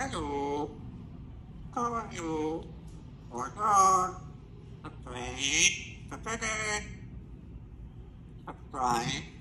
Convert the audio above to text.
Hello. How are you? Hold on. Okay. I'm fine.